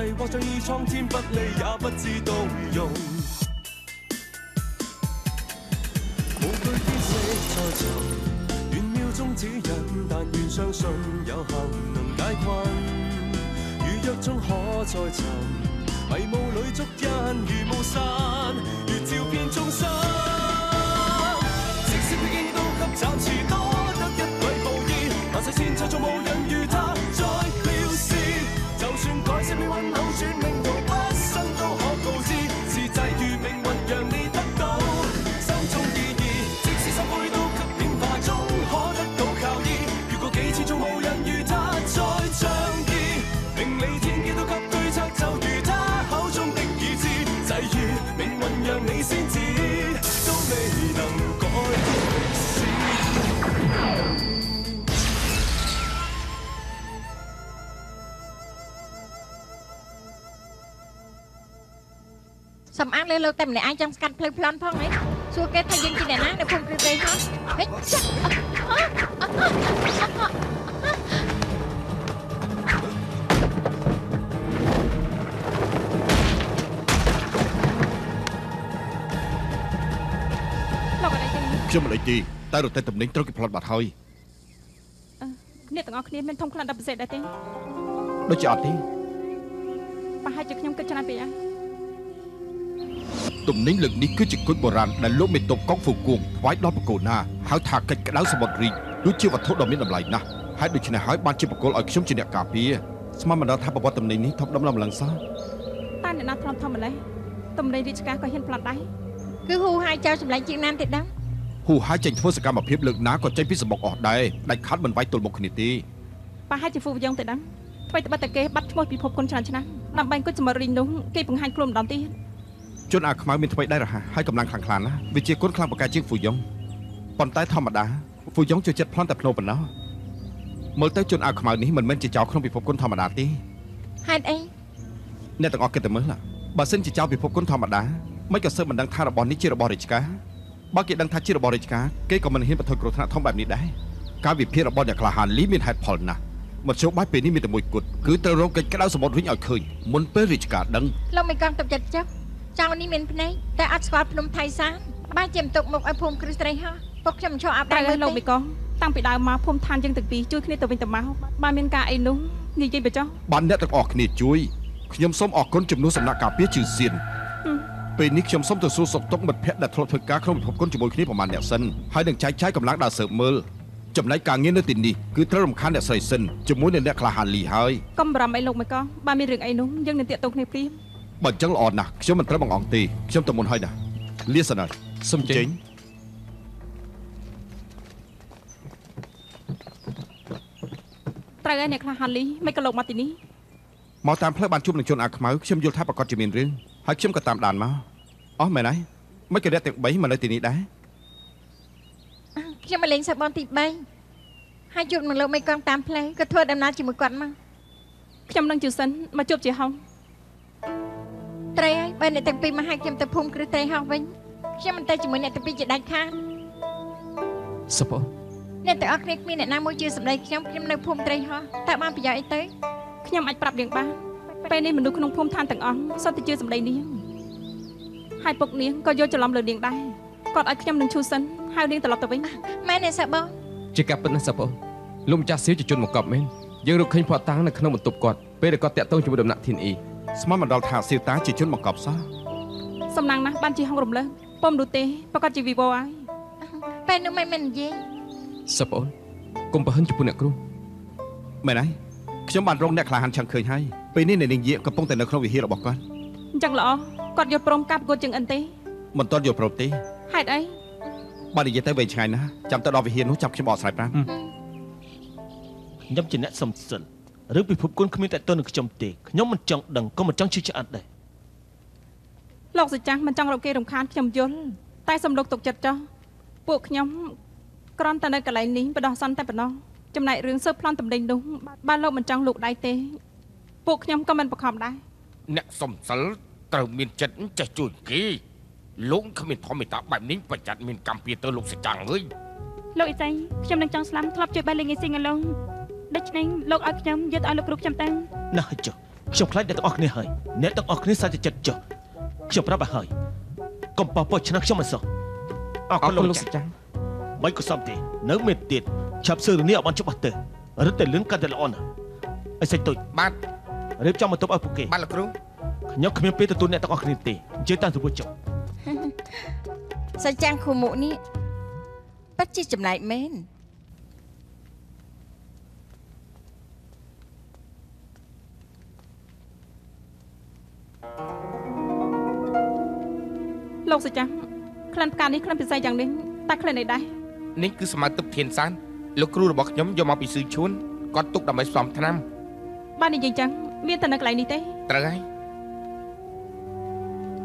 世或像已蒼天不利，也不知動容。無懼天色再沉，願妙中指引，但願相信有幸能解困。如若終可再尋， សំអាងលើលោកតែម្នាក់ឯងចង់ស្កាត់ផ្លូវប្លន់ផងហីសួរគេថាយើងជាអ្នកណានៅភូមិគ្រឹះដីហោះហិចចាលោកអីចឹងខ្ញុំមិនអីទេតែរទេះតំណែងត្រូវគេផ្លត់បាត់ហើយអ្នកទាំងអស់គ្នាមានធំខ្លាំងដល់ពិសេសដែរទេដូចជាអត់ទេប្រហែលជាខ្ញុំគិតច្រើនពេកហើយ តំណែងលើកនេះគឺជាគុជបុរាណដែលលោកមេតុបកុកហ្វូគួងថ្វាយដល់បកូណាហៅថាកិច្ចក្តៅសមុទ្ររីកដូចជាវត្ថុដ៏មានតម្លៃណាស់ហើយដូច្នេះហើយបានជាបកគលឲ្យខ្ញុំជាអ្នកការពារស្មានមិនដល់ថាប្រវត្តិតំណែងនេះធំដុំដល់ម្លឹងសោះតែអ្នកណាធ្លាប់ធំម្លេះតម្រៃរាជការក៏ហ៊ានផ្លាត់ដែរគឺហ៊ូហាយចៅសម្លេងជាងណានទេដឹងហ៊ូហើយចេញធ្វើសកម្មភាពលើកណាក៏ចេញពីសម្បុកអស់ដែរដាច់ខាត់មិនវាយទល់មុខគ្នាទេប្រហែលជាហ្វូវយ៉ងទេដឹងថ្មីត្បិតតែគេបាត់ឈ្មោះពិភពគុណច្រើនឆ្នាំដើម្បីគុជសមរិញនោះគេបង្ហាញខ្លួនម្ដងទៀត ជនអាខ្មៅមានថ្មីដែររហ័សហើយកម្លាំងខ្លាំងខ្លាណាស់វាជាគុណខ្លាំងបកាជាងហ្វូយ៉ុងប៉ុន្តែធម្មតាហ្វូយ៉ុងចូលចិត្តប្លន់តែភ្នោប៉ុណ្ណោះមើលទៅជនអាខ្មៅនេះមិនមែនជាចៅក្នុងពិភពគុណធម្មតាទេហេតុអីអ្នកទាំងអស់គិតតែមើលបើសិនជាចៅពិភពគុណធម្មតាមិនក៏សើបមិនដឹងថារបស់នេះជារបស់រាជការបើគេដឹងថាជារបស់រាជការគេក៏មិនហ៊ានបន្ថយគ្រោះថ្នាក់ធំបែបនេះដែរការវិភាគរបស់អ្នកក្លាហានលីមានហេតុផលណាស់មធ្យោបាយពេលនេះមានតែមួយគត់គឺត្រូវរកកិច្ចក្តៅសមុទ្រវិញឲ្យឃើញមុនពេលរាជការដឹងលោកមិនកងទុកចិត្តចុះ ចៅនេះមានភ្នែកតែអត់ស្គាល់ភ្នំថៃសានបានជាបន្ទុកមុខឲ្យភូមិគ្រឹះស្រីហោះពុកខ្ញុំឈរអាប់តែដៃឲ្យលោកមីកងតាំងពីដើមមកភូមិឋានយើងទាំងពីរជួយគ្នាទៅវិញទៅមកបើមានការអីនោះនិយាយបញ្ចុះបានអ្នកទាំងអស់គ្នាជួយខ្ញុំសូមអរគុណជំនួសសំណាក់ការពារជឿសៀនពេលនេះខ្ញុំសូមទៅសួរសុខទុក្ខមិត្តភក្តិដែលធ្លាប់ធ្វើការក្នុងពិភពគុណជាមួយគ្នាប្រហែលអ្នកសិនហើយនឹងចែកចាយកម្លាំងដើរស៊ើបមើលចំណែកការងារនៅទីនេះគឺត្រូវរំខានអ្នកស្រីសិនជាមួយនឹងអ្នកក្លាហានលីហើយកុំបារម្ភអីលោកមីកងបើមានរឿងអីនោះយើងនឹងតាកតងគ្នាព្រាម បើអញ្ចឹងល្អណាស់ខ្ញុំមិនត្រូវបង្អង់ទេខ្ញុំទៅមុនហើយណាលាសិនហើយសុំចេញត្រូវហើយអ្នកខ្លះហាន់លីមិនក៏លោកមកទីនេះមកតាមផ្លូវបានជួបនឹងជនអាខ្មៅខ្ញុំយល់ថាប្រកាសជាមានរឿងហើយខ្ញុំក៏តាមដានមកអស់មែនហើយមិនក៏អ្នកទាំង3មកនៅទីនេះដែរខ្ញុំមកលេងសាបនទី3ហើយជួបនឹងលោកមិយកងតាមផ្លូវក៏ធ្វើដំណើរជាមួយគាត់មកខ្ញុំនឹងជូសិនមកជួបជាហង ត្រីហើយបើអ្នកទាំងពីរមកហៅខ្ញុំទៅភូមិគ្រឹះត្រីហោះវិញខ្ញុំមិនទៅជាមួយអ្នកទាំងពីរជាដាច់ខាតសុពអូនអ្នកទាំងអស់គ្នាគ្មានអ្នកណាមួយជឿសម្ដីខ្ញុំខ្ញុំនៅភូមិត្រីហោះតើបានប្រយោជន៍អីទៅខ្ញុំអាចប្រាប់នាងបានពេលនេះមនុស្សក្នុងភូមិឋានទាំងអស់សុទ្ធតែជឿសម្ដីនាងហើយពុកនាងក៏យល់ច្រឡំលើនាងដែរគាត់ឲ្យខ្ញុំនឹងឈូសិនហៅនាងត្រឡប់ទៅវិញម៉ែអ្នកសាបងជាការពិតណាស់សុពអូនលោកម្ចាស់សៀវជាជនមកកប់មែនយើងរកឃើញភ័ស្តុតាងនៅក្នុងបន្ទប់គាត់ពេលដែលគាត់តាក់ទងជាមួយដំណាក់ធីនអ៊ី ស្មានមិនដល់ថាសៀវតាជាជនបង្កប់សោះសំណាងណាស់បានជាហងរំលើងពុំនោះទេប្រកាសជាវីវហើយពេលនោះមិនមែននិយាយសុពអូនកុំប្រហិនចំពោះអ្នកគ្រូមែនហើយខ្ញុំបានរងអ្នកក្លាហានឆឹងឃើញហើយពេលនេះអ្នកនាងយាកំពុងតែនៅក្នុងវិហាររបស់គាត់អញ្ចឹងល្អគាត់យល់ព្រមការប្រកួតជើងអិនទេមិនទាន់យល់ព្រមទេហេតុអីបើនិយាយទៅវែងឆ្ងាយណាស់ចាំទៅដល់វិហារនោះចាំខ្ញុំបកស្រាយប្រាប់ខ្ញុំជាអ្នកសំសិល ឬពិភពគុណគ្មានតែទៅនឹងខ្ញុំទេខ្ញុំមិនចង់ដឹងក៏មិនចង់ជឿឆ្អាត់ដែរលោកសច្ចាស់មិនចង់រកគេរំខានខ្ញុំយល់តែសំលោកទុកចិត្តចោះពួកខ្ញុំគ្រាន់តែនៅកន្លែងនេះបដោះសន្នតែប៉ុណ្ណោះចំណែករឿងសើបប្លន់តម្ដេញនោះបើលោកមិនចង់លោកដៃទេ ពួកខ្ញុំក៏មិនបខំដែរអ្នកសំសិលត្រូវមានចិត្តចេះជួយគេលោកគ្មានធម្មតាបែបនេះប្រចាំមានកម្មពៀទៅលោកសចាំងអើយលោកអ៊ីសីខ្ញុំនឹងចង់ស្លាប់ធ្លាប់ជួយបាយលេងអ៊ីស៊ីងអឡុង ដូច្នេះលោកឲ្យខ្ញុំយកទៅឲ្យលោកគ្រូខ្ញុំទៅណាស់ចុះខ្ញុំខ្លាចអ្នកទាំងអស់គ្នាហើយអ្នកទាំងអស់គ្នាសាច់ចិត្តចុះខ្ញុំប្រាប់ឲ្យហើយកុំប៉ះពោះឆ្នាំខ្ញុំមិនសោះអរអគុរណគុលោកណលោកចាសចាំងមិនក៏សំទេនៅមានទៀតឆាប់សើរឿងនេះឲ្យបានច្បាស់ទៅរឹតតែលឿនកាន់តែល្អណាស់អីសេចទុយបាទរៀបចំបន្ទប់ឲ្យពួកគេបាទលោកគ្រូខ្ញុំគ្មានពេលទទួលអ្នកទាំងអស់គ្នាទេអញ្ជើញតាមទៅពួកចុះសាច់ចាំងខូមុនេះពិតជាចំណែកមែន លោកសចាំងក្លិនផ្កានេះក្លិនពិសេសយ៉ាងនេះតែក្លិនអីដែរនេះគឺសមត្ថទឹកធានសានលោកគ្រូរបស់ខ្ញុំយកមកពីស៊ឺឈួនគាត់ទុកដើម្បីផ្សំថ្នាំបាននិយាយចឹងមានតែនៅកន្លែងនេះទេត្រូវហើយ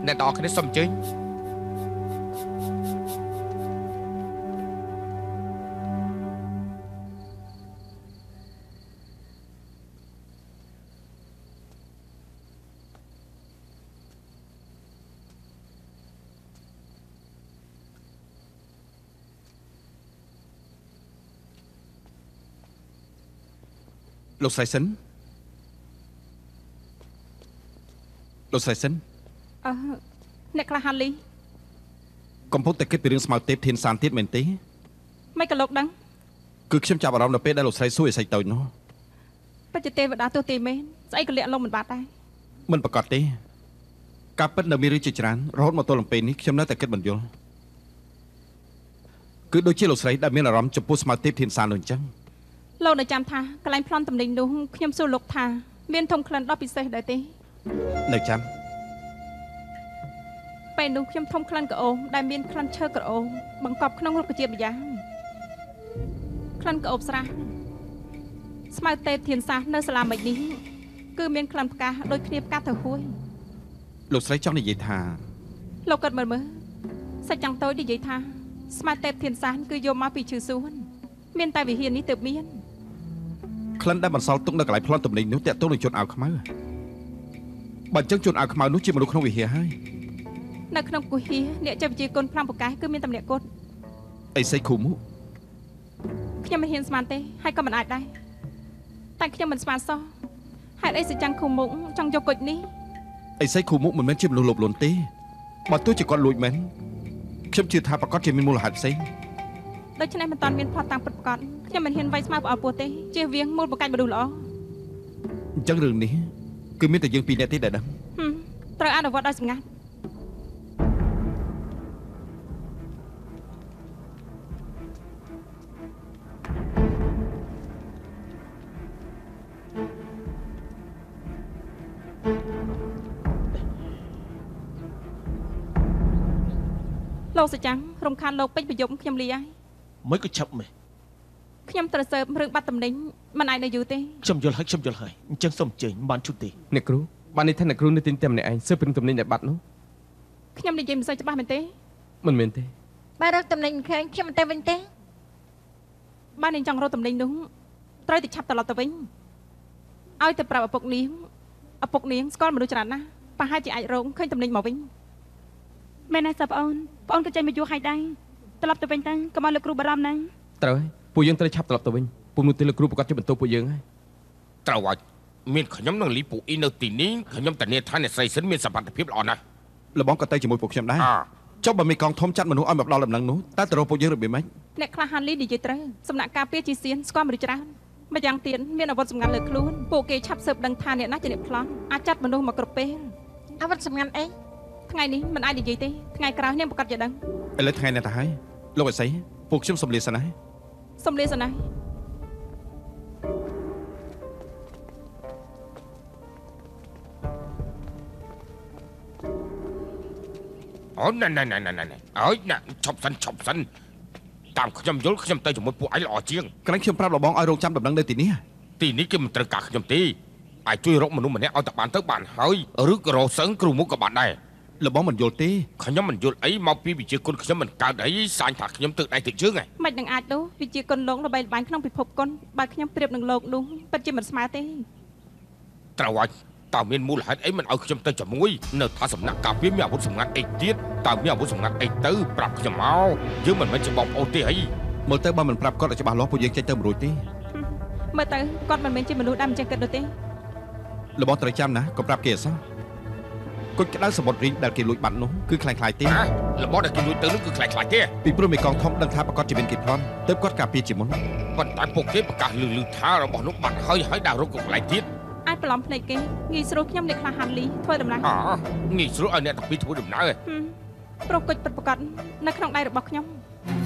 អ្នកទាំងអស់គ្នាសូមអញ្ជើញ លោកស្រីសិនលោកស្រីសិនអឺអ្នកខ្លះហាន់លីកំពុងតែគិតពីរឿងស្មៅទេពធានសានទៀតមែនទេមិនក៏លោកដឹងគឺខ្ញុំចាប់អារម្មណ៍នៅពេលដែលលោកស្រីសួរឯសៃតូចនោះបច្ចុប្ទេវតាទោះទេមែនស្អីក៏លាក់លោកមិនបាត់ដែរមិនប្រកាសទេការពិតនៅមានរឿងជាច្រើនរហូតមកទល់នឹងពេលនេះខ្ញុំនៅតែគិតមិនយល់គឺដូចជាលោកស្រីដែលមានអារម្មណ៍ចំពោះស្មៅទេពធានសាននោះអញ្ចឹង លោកនៅចាំថាកន្លែងប្លន់តំណែងនោះខ្ញុំសួរលោកថា មានធំក្លិនដ៏ពិសេសដែរទេនៅចាំពេលនោះខ្ញុំធំក្លិនក្អូមដែលមានក្លិនឈើក្រអូមបង្កប់ក្នុងរុក្ខជាតិម្យ៉ាងក្លិនក្អូបស្រះស្មៅទេពធានសាសនៅសាលាមិចនេះគឺមានក្លិនផ្កាដូចគ្នាផ្កាទៅហួយលោកស្រីចង់និយាយថាលោកគាត់មើលមើលសាច់ចាំងតូចនិយាយថាស្មៅទេពធានសាសគឺយកមកពីឈឺសួនមានតែវិហារនេះទើបមាន ក្លិនដែលបន្សល់ទុកនៅកន្លែងប្លន់ទំនិញនោះតាក់ទងនឹងជនអាវខ្មៅបើអញ្ចឹងជនអាវខ្មៅនោះជាមនុស្សក្នុងវិហារហើយនៅក្នុងគុហាអ្នកចេះវិជាគុណ5ប្រកាសគឺមានតម្នាក់គុណអីសៃឃូមុខ្ញុំមិនហ៊ានស្មានទេហើយក៏មិនអាចដែរតែខ្ញុំមិនស្មានសោះហេតុអីសចាំងឃុំមុខចង់យកគុជនេះអីសៃឃូមុមិនមែនជាមនុស្សលោភលន់ទេបើទោះជាគាត់លួចមែនខ្ញុំជឿថាប្រកាសជាមានមូលហេតុផ្សេង ដូច្នេះមិនតាន់មានផតតាំងពិតប្រាកដខ្ញុំមិនហ៊ានវាយស្មៅផ្អល់ពោះទេជៀសវាងមូលបង្កាច់មនុស្សល្អអញ្ចឹងរឿងនេះគឺមានតែយើងពីរនាក់ទេដែលដឹងហឹមត្រូវអនុវត្តដោយសម្ងាត់លោកសចាំងរំខានលោកពេជ្រប្រយមខ្ញុំលីហើយ មិនក៏ឆាប់មែនខ្ញុំត្រូវសើបរឿងបាត់តំណែងមិនអាចនៅយូរទេខ្ញុំយល់ហើយខ្ញុំយល់ហើយអញ្ចឹងសូមអញ្ជើញមិនបានឈុតទេអ្នកគ្រូបាននេះថាអ្នកគ្រូនៅទីនតែម្នាក់ឯងសើបពីនឹងទំនិញដែលបាត់នោះខ្ញុំនិយាយមិនសូវច្បាស់មែនទេមិនមែនទេបើរកតំណែងមិនឃើញខ្ញុំមិនទៅវិញទេបាននាងចង់រកតំណែងនោះត្រូវតែឆាប់ត្រឡប់ទៅវិញឲ្យទៅប្រាប់ឪពុកនាងឪពុកនាងស្គាល់មនុស្សច្រើនណាស់ប្រហែលជាអាចរកឃើញតំណែងមកវិញមែនណាស់សាប់អូនបងអូនក៏ចេញមកយូរហើយដែរ ត្រឡប់ទៅវិញទៅកុំឲ្យលោកគ្រូបារម្ភណាត្រូវហើយពួកយើងត្រូវឆាប់ត្រឡប់ទៅវិញពុំនោះទេលោកគ្រូប្រកាសជាបន្ទោសពួកយើងហើយត្រូវហើយមានខ្ញុំនឹងលីពូអ៊ីនៅទីនេះខ្ញុំតានាថាអ្នកស្រីសិនមានសមត្ថភាពល្អណាស់លបងក៏ទៅជាមួយពួកខ្ញុំដែរអចុះបើមានកងធំចាត់មនុស្សឲ្យមកផ្ដល់ដំណឹងនោះតើទៅរកពួកយើងរបៀបម៉េចអ្នកខ្លះហាន់លីនិយាយត្រូវសំណាក់ការពារជាសៀនស្គាល់មនុស្សច្រើនម្យ៉ាងទៀតមានអាវុធសម្ងាត់លើខ្លួនពួកគេឆាប់ស៊ើបដឹងថាអ្នកណាជាអ្នកប្លន់អាចចាត់មនុស្សមកគ្រប់ពេលអវត្តសម្ងាត់អីថ្ងៃនេះមិនអាចនិយាយទេថ្ងៃក្រោយនាងប្រកាសជាដឹង ឥឡូវថ្ងៃនេះទៅហើយលោកអីសៃពួកខ្ញុំសំលៀកសិនណាសុំលាសិនណាអូណែណែណែណែណែអើយណែឈប់សិនឈប់សិនតាមខ្ញុំយល់ខ្ញុំទៅជាមួយពួកឯងល្អជាងកន្លែងខ្ញុំប្រាប់លបងឲ្យរងចាំដំណឹងនៅទីនេះទីនេះគេមិនត្រូវការខ្ញុំទេអាចជួយរកមនុស្សម្នាក់ឲ្យតែបានទៅបានហើយឬក៏រកសឹងគ្រូមុខក៏បានដែរ លបងមិនយល់ទេខ្ញុំមិនយល់អីមកពីវិជាគុណខ្ញុំមិនកើតអីសាញថាខ្ញុំទឹកដៃទឹកជើងហ៎មិននឹងអាចនោះវាជាគុណលោកល្បីល្បាញក្នុងពិភពគុណបើខ្ញុំប្រៀបនឹងលោកនោះពិតជាមិនស្មើទេត្រូវហើយតើមានមូលហេតុអីមិនឲ្យខ្ញុំទៅជាមួយនៅថាសំណាក់ការពារមានអាវុធសម្ងាត់អីទៀតតើមានអាវុធសម្ងាត់អីទៅប្រាប់ខ្ញុំមកយើងមិនមែនជាបងប្អូនទេអីមើលទៅបើមិនប្រាប់គាត់ឲ្យច្បាស់លាស់ពួកយើងចេញទៅមិនរួចទេមើលទៅគាត់មិនមែនជាមនុស្សដែលមិនចេះគិតនោះទេរបស់ត្រូវចាំណាកុំប្រាប់គេអសោះ គុជក្តៅសមុទ្ររីងដែលគេលួចបាត់នោះគឺខ្លាំងខ្លាយទេរបស់ដែលគេលួចទៅនោះគឺខ្លាំងខ្លាយទេពីព្រោះមេកងធំដឹងថាប្រកាសជាមានគេប្លន់ទៅគាត់ការពារជាមុនប៉ុន្តែពួកគេប្រកាសលឺលឺថារបស់នោះបាត់ហើយហើយដាក់រកកន្លែងទៀតអាចប្រឡំភ្នែកគេងាយស្រួលខ្ញុំអ្នកខ្លះហាន់លីធ្វើដំណើរអូងាយស្រួលឲ្យអ្នកទាំងពីរធ្វើដំណើរប្រុសគុជពិតប្រកបនៅក្នុងដៃរបស់ខ្ញុំ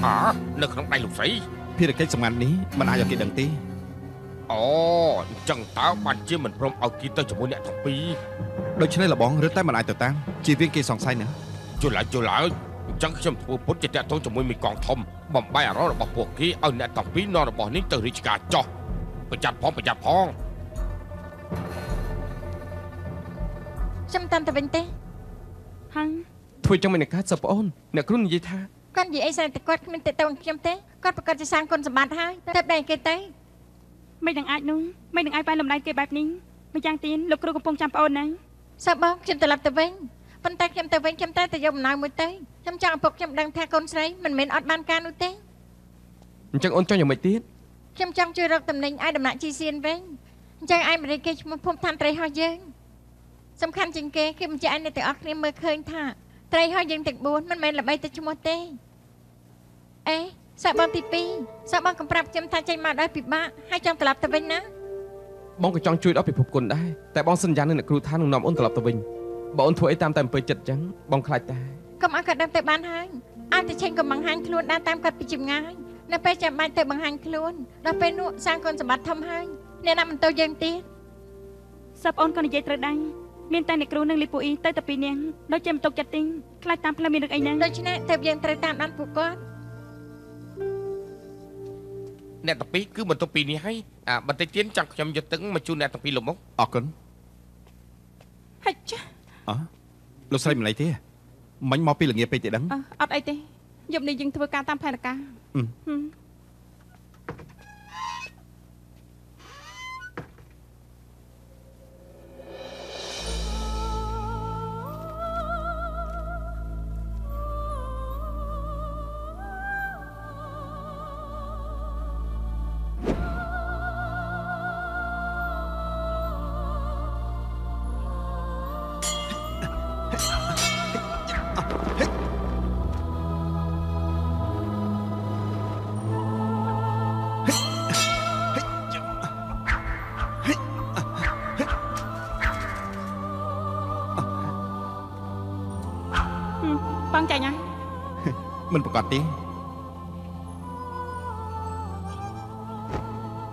អូនៅក្នុងដៃលោកស្រីភារកិច្ចសម្ងាត់នេះមិនអាចឲ្យគេដឹងទេអូអញ្ចឹងតើបានជាមិនព្រមឲ្យគេទៅជាមួយអ្នកទាំងពីរ ដូច្នេះលបងរឹតតែមិនអាចទៅតាមជាវាងគេសង្ស័យណាជុលហើយជុលហើយអញ្ចឹងខ្ញុំធ្វើពុតជាតាក់ទងជាមួយមីកងធំបំបីអារម្មណ៍របស់ពួកគេឲ្យអ្នកទាំងពីរនាំរបស់នេះទៅរាជការចោះប្រយ័ត្នផងប្រយ័ត្នផងខ្ញុំតាមទៅវិញទេហើយធ្វើចឹងមិនកើតសប្អូនអ្នកគ្រូនិយាយថាគាត់និយាយអីស្រាប់តែគាត់គ្មានតេតងខ្ញុំទេគាត់ប្រកាសជាសាងគុណសម្បត្តិហើយទៅដែរគេទៅមិននឹងអាចនោះមិននឹងអាចបាយលំដាយគេបែបនេះម្យ៉ាងទៀតលោកគ្រូកំពុងចាំប្អូនណា សើបងខ្ញុំត្រឡប់ទៅវិញប៉ុន្តែខ្ញុំទៅវិញខ្ញុំតែតែយកអំណោយមួយទៅខ្ញុំចង់ឲ្យពុកខ្ញុំដឹងថាកូនស្រីមិនមែនអត់បានការនោះទេអញ្ចឹងអូនចង់យ៉ាងម៉េចទៀតខ្ញុំចង់ជួយរកតំណែងឲ្យដំណាក់ជីសៀនវិញអញ្ចឹងឯងមិនរីគេឈ្មោះភូមិឋានត្រីហោះយើងសំខាន់ជាងគេគឺបញ្ជាក់ឲ្យអ្នកទាំងអស់គ្នាមើលឃើញថាត្រីហោះយើងទាំង4មិនមែនល្បីតែឈ្មោះទេអេសាក់បងទី2សាក់បងកំប្រាប់ខ្ញុំថាចេញមកដោយពិបាកហើយចង់ត្រឡប់ទៅវិញណា បងក៏ចង់ជួយដល់ពិភពគុណដែរតែបងសន្យានឹងអ្នកគ្រូថានឹងនាំអូនត្រឡប់ទៅវិញបើអូនធ្វើអីតាមតែអំពើចិត្តអញ្ចឹងបងខ្លាចតែកុំឲ្យគាត់ដឹងទៅបានហើយអាចទៅឆេញកំបង្ហាញខ្លួនដើរតាមគាត់ពីចម្ងាយនៅពេលចាំបាច់ទៅបង្ហាញខ្លួនដល់ពេលនោះសាងគុណសម្បត្តិធំហើយអ្នកណាមិនទៅយើងទៀតសឹបអូនក៏និយាយត្រូវដែរមានតែអ្នកគ្រូនិងលីពូអ៊ីទៅតែពីរនាក់ដូចជាមិនទុកចិត្តទេខ្លាចតាមផ្លូវមានរឿងអីហ្នឹងដូច្នេះទើបយើងត្រូវតាមដានពួកគាត់ អ្នកទាំងពីរគឺបន្ទប់ពីរនេះហើយអាបន្តិចទៀតចង់ខ្ញុំយកទឹកមកជូនអ្នកទាំងពីរលោកមកអរគុណហិចចាអលោកស្រីម្ល៉េះទេមិញមកពីល្ងាពេកទេដឹងអឺអត់អីទេយប់នេះយើងធ្វើការតាមផែនការ មិនប្រកាសទេ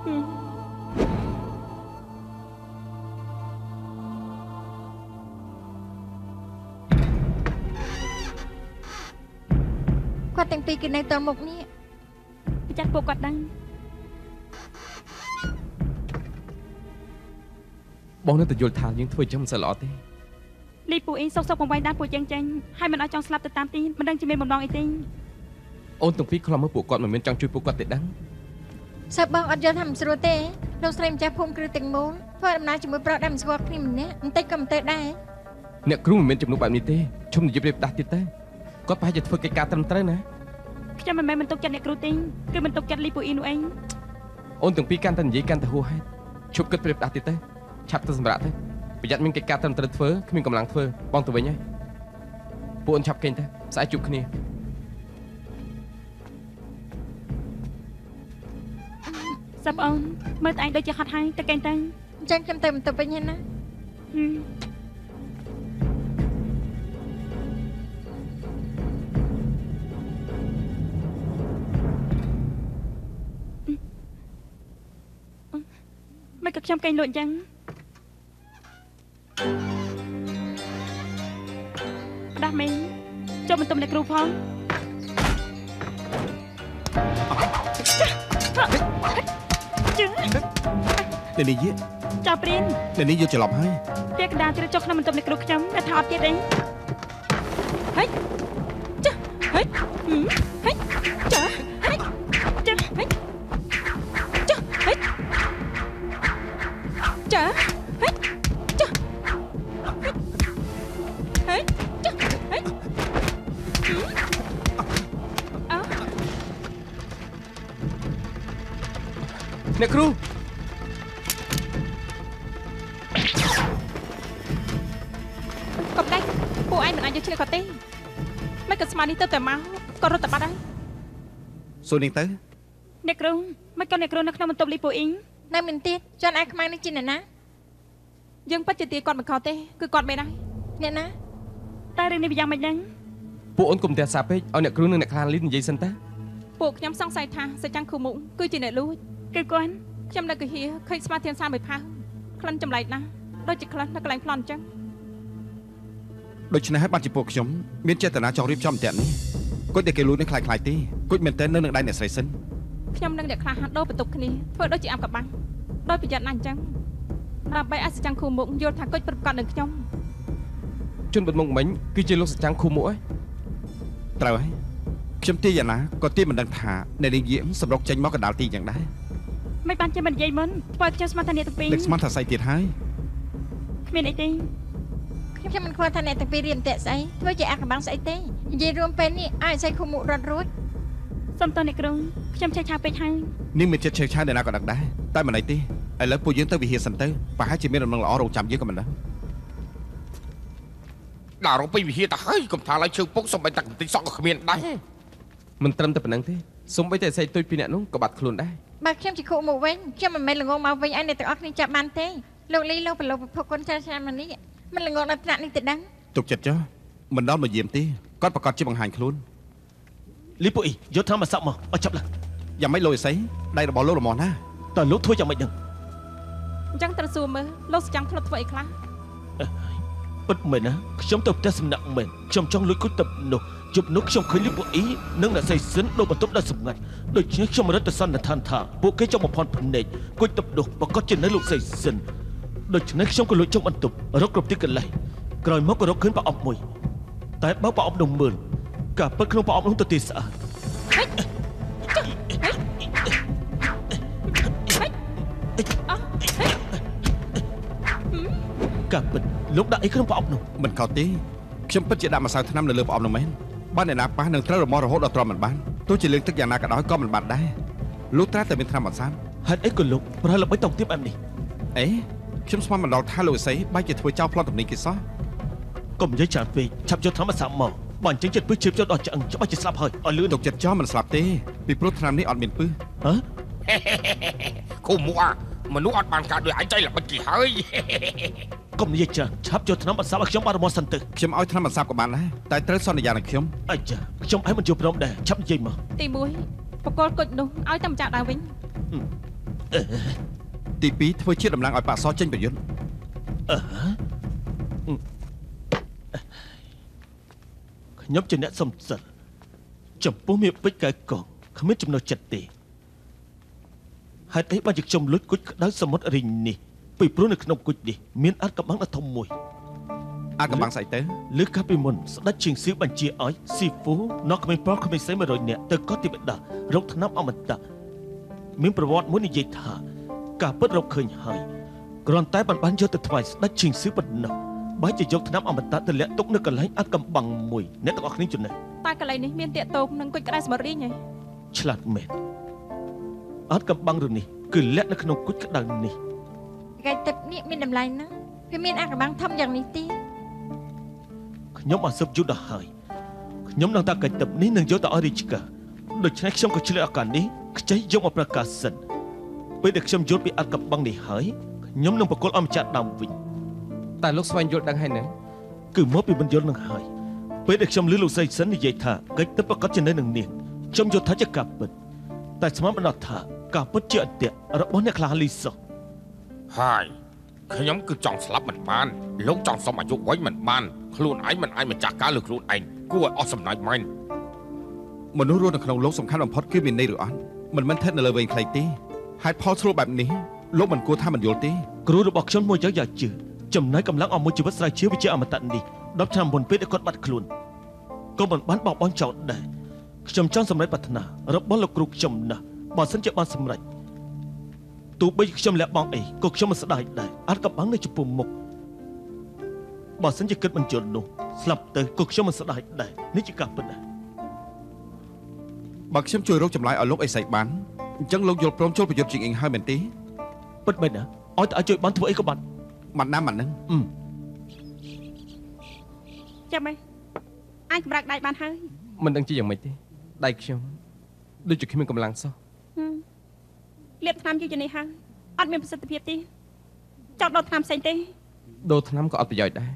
ហឹមគាត់ទាំងពីរគឺនៅតមុខនេះប្រចាំពួកគាត់ដឹងបងនៅតែយល់ថាយើងធ្វើអញ្ចឹងមិនសូវល្អទេលីពូអ៊ីសុកសុកបង្វែងដានពួកយើងចេញហើយមិនឲ្យចង់ស្លាប់ទៅតាមទីមិនដឹងជាមានបំណងអីទេ អូនទាំងពីរខ្លំមើលពួកគាត់មិនមែនចង់ជួយពួកគាត់ទេដឹងសើបងអត់យល់ថាមិនស្រួលទេលោកស្រីម្ចាស់ភូមិគ្រឹះទាំងមូលធ្វើដំណើរជាមួយប្រុសដែលមិនស្គាល់គ្នាម្នាក់បន្តិចក៏មិនទៅដែរអ្នកគ្រូមិនមែនជំនួសបែបនេះទេឈុំនិយាយប្រៀបផ្ដាស់ទៀតទៅគាត់ប្រហែលជាធ្វើកិច្ចការត្រឹមត្រូវណាខ្ញុំមិនមែនមិនទុកចិត្តអ្នកគ្រូទេគឺមិនទុកចិត្តលីពូអ៊ីនោះឯងអូនទាំងពីរកាន់តែនិយាយកាន់តែហួសហេតុឈប់គិតប្រៀបផ្ដាស់ទៀតទៅឆាប់ទៅសម្រាប់ទៅប្រយ័ត្នមានកិច្ចការត្រឹមត្រូវធ្វើគ្មានកម្លាំងធ្វើបងទៅវិញហើយពួកអូនឆាប់គេងទៅស្អែកជួបគ្នា សឹបអូនមើលតែឯងដូចជាហត់ហើយទៅកេងទៅអញ្ចឹងខ្ញុំទៅបន្ទប់វិញហើយណាហឹមមិនក៏ខ្ញុំកេងលក់អញ្ចឹងផ្ដាស់មេងចូលបន្ទប់អ្នកគ្រូផង ជឹងអ្នកនេះយចោលព្រៀនអ្នកនេះយកច្រឡំហើយពាក្យកណ្ដាលជ្រើចុះក្នុងបន្ទប់នៃគ្រូខ្ញុំតែថាអត់ទៀតទេហើយចាហើយហឹមហើយចាហើ អ្នកគ្រូកុំដេញពួកឯងមិនអាចយកឈ្នះគាត់ទេមិនក៏ស្មាននេះទៅតែមកក៏រត់តែបាត់ហើយសួរនាងទៅអ្នកគ្រូមិនក៏អ្នកគ្រូនៅក្នុងបន្ទប់លីពូអ៊ីងនៅមានទៀតចន់អាយខ្មៅនេះជាអ្នកណាយើងពិតជាទាគាត់មិនខុសទេគឺគាត់មែនហើយអ្នកណាតែរឿងនេះវាយ៉ាងម៉េចដឹងពួកអូនកុំទះសាពេកឲ្យអ្នកគ្រូនិងអ្នកខ្លានលីននិយាយសិនតាពួកខ្ញុំសង្ស័យថាសេចក្ដីគូមុខគឺជាអ្នកលួច គឺគាត់ខ្ញុំនៅកាហៀឃើញស្មាធានសាមួយផើងក្លិនចម្លែកណាស់ដូចជាក្លិននៅកន្លែងប្លន់អញ្ចឹងដូច្នេះហើយបានជាពួកខ្ញុំមានចេតនាចង់រៀបចំអន្ទាក់នេះគុជដែលគេលួចនេះខ្លាយខ្លាយទេគុជមែនតើនៅនឹងដៃអ្នកស្រីសិនខ្ញុំនិងអ្នកខ្លះហាត់ដូរបន្ទប់គ្នាធ្វើដូចជាអាប់កបាំងដោយប្រយ័ត្នណាស់អញ្ចឹងដើម្បីឲ្យសេចក្ដីគូមុខយល់ថាគុជប្រកាសនឹងខ្ញុំជនបិទមុខមិញគឺជាលោកសច្ចាំងឃុំមុខឯងត្រូវហើយខ្ញុំទីយ៉ាងណាក៏ទីមិនដឹងថាអ្នកនាងយាមសម្រុកចេញមកកណ្ដាលទីយ៉ាងដែរ មិនបានជាមិននិយាយមុនធ្វើឲ្យខ្ញុំស្មានថាអ្នកទាំងពីរនឹកស្មានថាស្អីទៀតហើយគ្មានអីទេខ្ញុំមិនខ្វល់ថាអ្នកទាំងពីររៀនតែស្អីធ្វើជាអាកបាំងស្អីទេនិយាយរួមពេលនេះឲ្យស្អីឃុំមុខរត់រួចសុំតើអ្នកគ្រូខ្ញុំឆេះឆាវពេកហើយនាងមានចិត្តឆេវឆាវអ្នកណាក៏ដឹងដែរតែមិនអីទេឥឡូវពួកយើងទៅវិហារសិនទៅប្រហែលជាមានដំណឹងល្អរងចាំយើងក៏មិនដឹងដើររកពីវិហារទៅហើយកុំថាឡើយជើងពុកសំបីតែបន្តិចសក់ក៏គ្មានដែរមិនត្រឹមតែប៉ុណ្្នឹងទេ សូម្បីតែស្អីទុយពីអ្នកនោះក៏បាត់ខ្លួនដែរបើខ្ញុំជាគ្រូមកវិញខ្ញុំមិនមែនល្ងងមកវិញឲ្យអ្នកទាំងអស់គ្នាចាប់បានទេលោកលីលោកប្រឡូកពិភពគុណច្រើនឆ្នាំមកនេះមិនល្ងងដល់ថ្នាក់នេះទៅដឹងទុកចិត្តចុះមិនដល់មកយាមទេគាត់ប្រកាសជាបង្ហាញខ្លួនលីពូអ៊ីយកធម្មស័កមកឲ្យចាប់ឡើងយ៉ាងម៉េចលោកអេសីដៃរបស់លោករមាស់ណាតើលោកធ្វើយ៉ាងម៉េចនឹងអញ្ចឹងត្រូវសួរមើលលោកសចាំងធ្លាប់ធ្វើអីខ្លះពិតមែនណាខ្ញុំទៅផ្ទះសំណាក់មែនខ្ញុំចង់លួចគុជទឹកនោះ ជប់នោះខ្ញុំឃើញលីពូអ៊ីនិងអ្នកស្រីសិនដូចបន្ទប់ដល់សម្ងាត់ដូច្នេះខ្ញុំរត់ទៅសន្និដ្ឋានថាពួកគេចង់បំផន់ភ្នែកគុជទឹកនោះប្រកាសជានៅលោកស្រីសិនដូច្នេះខ្ញុំក៏លួចចុងបន្ទប់រកគ្រប់ទីកន្លែងក្រោយមកក៏រកឃើញប្រអប់មួយតែបើប្រអប់នោះមើលការពិតក្នុងប្រអប់នោះទៅទីស្អាតការពិតលោកដាក់អីក្នុងប្រអប់នោះមិនខុសទេខ្ញុំពិតជាដាក់ម្សៅថ្នាំនៅលើប្រអប់នោះមែន បើអ្នកណាប៉ះនឹងត្រូវរមាស់រហូតដល់ទ្រាំមិនបានទោះជាលឿងទឹកយ៉ាងណាក៏ដោយក៏មិនបានដែរលោកត្រាតែមានថ្នាំអត់សានហេតុអីក៏លោកប្រើល្បិចតង់ទៀតបែបនេះអេខ្ញុំស្មានមិនដល់ថាលោកអេសីបែរជាធ្វើចោលប្លន់ទំនីគេសោះកុំនិយាយច្រើនពេកឆាប់យកធម្មសាមកបើអញ្ចឹងចិត្តពឹសជ្រាបចូលដល់ឆ្អឹងច្បាស់ជាស្លាប់ហើយឲ្យលឿនទុកចិត្តចោលមិនស្លាប់ទេពីព្រោះថ្នាំនេះអត់មានពឹសហ៎គូមួអាមនុស្សអត់បានកើតដោយឯងចៃល្បិចគេហើយ កុំនិយាយច្រើនឆាប់យកថ្នាំបន្សាបឲ្យខ្ញុំបានរមាស់សិនទៅខ្ញុំឲ្យថ្នាំបន្សាបក៏បានដែរតែត្រូវសន្យានឹងខ្ញុំអាចាខ្ញុំឯងមិនយល់ព្រមដែរឆាប់និយាយមកទី1បកគលគុជនោះឲ្យតែម្ចាស់ដើរវិញទី2ធ្វើជាតំណាងឲ្យប៉ាក់សចេញប្រយុទ្ធអឺខ្ញុំជាអ្នកសំសិលចំពោះមានពេជ្រកែកងគ្មានចំណុចចិត្តទេហេតុអីបានជាខ្ញុំលួចគុជក្តៅសមុទ្ររីងនេះ ពីព្រោះនៅក្នុងគុជនេះមានអត្តកំបាំងដ៏ធំមួយអាកំបាំងស្អីទៅលើកកាលពីមុនស្ដេចជាងសៀវបញ្ជាឲ្យស៊ីហ្វូ nok ក្មេងប្រុសក្មេងស្រី100នាក់ទៅកត់ទីបិតារកថ្នាំអមតៈមានប្រវត្តិមួយនិយាយថាការពិតរកឃើញហើយគ្រាន់តែបានបានយកទៅថ្វាយស្ដេចជាងសៀវប៉ុណ្ណោះបើជាយកថ្នាំអមតៈទៅលាក់ទុកនៅកន្លែងអត់កំបាំងមួយអ្នកទាំងអស់គ្នាចំណេះតែកន្លែងនេះមានតាកតោកនឹងគុជក្តៅសមុទ្ររីងហ៎ឆ្លាតមែនអត់កំបាំងរឿងនេះគឺលាក់នៅក្នុងគុជក្តៅនេះ កែទឹកនេះមានតម្លៃណាស់វាមានអាកបាំងធំយ៉ាងនេះទេខ្ញុំបានស៊ើបយូរដល់ហើយខ្ញុំនឹងតាកិច្ចទឹកនេះនឹងយកទៅឲ្យរាជការដូច្នេះខ្ញុំក៏ឆ្លៀតឱកាសនេះខ្ចីយកមកប្រកាសសិនពេលដែលខ្ញុំយល់ពីអត្តកំបាំងនេះហើយខ្ញុំនឹងបកគលអមចាត់ដើមវិញតែលោកស្វែងយល់ដឹងហើយណាគឺមកពីបញ្យលនឹងហើយពេលដែលខ្ញុំឮលោកស្រីសិននិយាយថាកិច្ចទឹកប្រកាសជានៅនឹងនាងខ្ញុំយល់ថាជាការពិតតែស្មានបណ្ដោះថាការពិតជាអន្តៈរបស់អ្នកខ្លះលីសោះ ហើយខ្ញុំគឺចង់ស្លាប់មិនបានលោកចង់សុំអាយុវិញមិនបានខ្លួនឯងមិនអាចម្ចាស់ការលើខ្លួនឯងគួរឲ្យអស់សំណាញ់មែនមនុស្សរស់នៅក្នុងលោកសំខាន់បំផុតគឺមានន័យឬអត់មិនមែនស្ថិតនៅលើវែងខ្លីទេហេតុផលស្រួលបែបនេះលោកមិនគួរថាមិនយល់ទេគ្រូរបស់ខ្ញុំមួយយ៉ាងយ៉ាជឿចំណែកកម្លាំងអស់មួយជីវិតស្រាវជ្រាវវិជ្ជាអមតៈនេះ10ឆ្នាំមុនពេលដែលគាត់បាត់ខ្លួនក៏មិនបានបោះបង់ចោលដែរខ្ញុំចង់សម្រេចប្រាថ្នារបស់លោកគ្រូខ្ញុំណាស់បើសិនជាបានសម្រេច ទោះបីជាខ្ញុំលះបង់អីក៏ខ្ញុំមិនស្ដាយដែរអាចកំបាំងនៅចំពោះមុខបើសិនជាគិតមិនយល់នោះស្លាប់ទៅក៏ខ្ញុំមិនស្ដាយដែរនេះជាការពិតណាស់បើខ្ញុំជួយរកចម្លើយឲ្យលោកអេសីបានអញ្ចឹងលោកយល់ព្រមចូលប្រយុទ្ធជាងអ៊ីងហើយមែនទេពិតមែនណាឲ្យតើជួយបានធ្វើអីក៏បានមិនណាមិនហ្នឹងចាំមើលអាចកម្រាក់ដៃបានហើយមិនដឹងជាយ៉ាងម៉េចទេដៃខ្ញុំដូចជាគ្មានកម្លាំងសោះហឹម លាបថ្នាំយូរជាងនេះហើយអត់មានប្រសិទ្ធភាពទេចោតដុតថ្នាំផ្សេងទេដូរថ្នាំក៏អត់ប្រយោជន៍ដែរ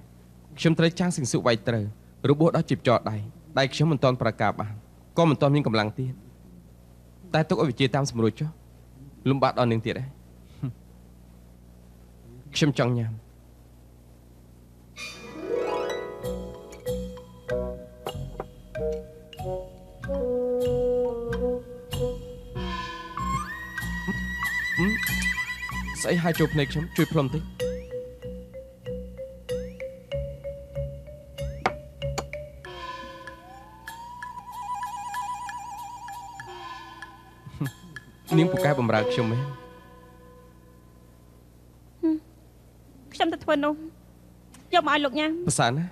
ខ្ញុំត្រូវចាំងសិង្សុវាយត្រូវរបួសដល់ជីបចរដៃដៃខ្ញុំមិនទាន់ប្រកាសបានក៏មិនទាន់មានកម្លាំងទៀតតែទុកឲ្យវិជាតាមសម្រួលចុះលំបាកដល់នឹងទៀតដែរខ្ញុំចង់ញ៉ាំ ស្អីហើយចូលភ្នែកខ្ញុំជួយផ្លុំតិចនាងពូកែបំរើខ្ញុំមែនខ្ញុំទៅធ្វើនំយកមកឲ្យលោកញ៉ាំប្រសើរណាស់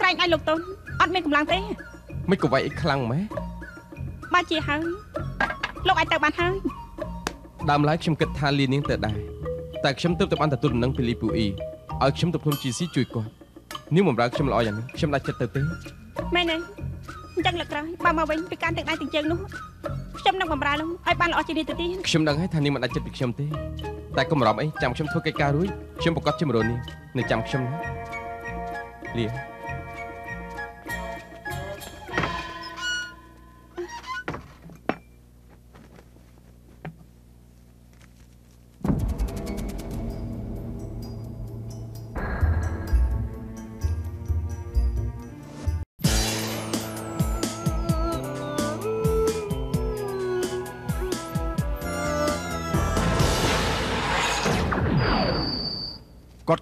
ក្រែងឲ្យលោកតូនអត់មានកម្លាំងទេមិនក៏វាយអីខ្លាំងម៉េះ បើជាហើយលោកអាចទៅបានហើយដើមឡើយខ្ញុំគិតថាលីនាងទៅដែរតែខ្ញុំទើបតែបានទទួលដំណឹងពីលីពូអ៊ីឲ្យខ្ញុំទៅភ្នំជីស៊ីជួយគាត់នាងបំរើខ្ញុំល្អយ៉ាងនេះខ្ញុំដាច់ចិត្តទៅទេមែនទេអញ្ចឹងលើកក្រោយបើមកវិញពីការទឹកដៃទាំងជើងនោះខ្ញុំនឹងបំរើលោកឲ្យបានល្អជាងនេះទៅទៀតខ្ញុំដឹងហើយថានាងមិនដាច់ចិត្តពីខ្ញុំទេតែកុំបារម្ភអីចាំខ្ញុំធ្វើកិច្ចការរួចខ្ញុំប្រកាសជំរុញនាងនៅចាំខ្ញុំណាលី